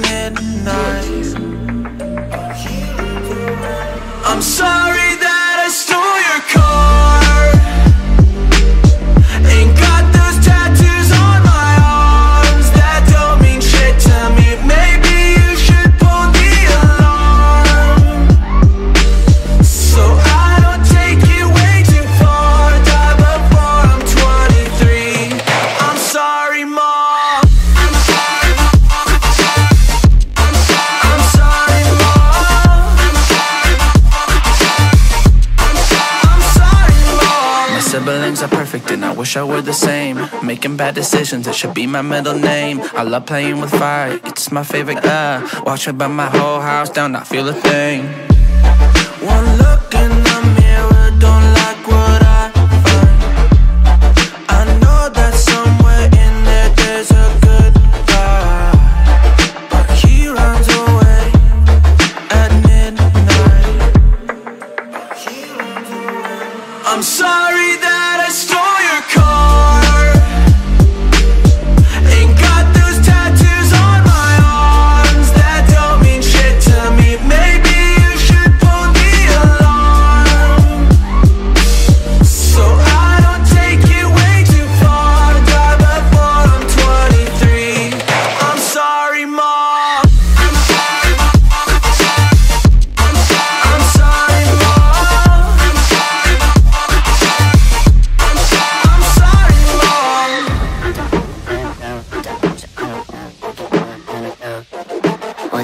midnight. I'm sorry siblings are perfect and I wish I were the same. Making bad decisions, it should be my middle name. I love playing with fire, it's my favorite. Uh, watch me burn my whole house down, not feel a thing. I'm sorry that I stole your car.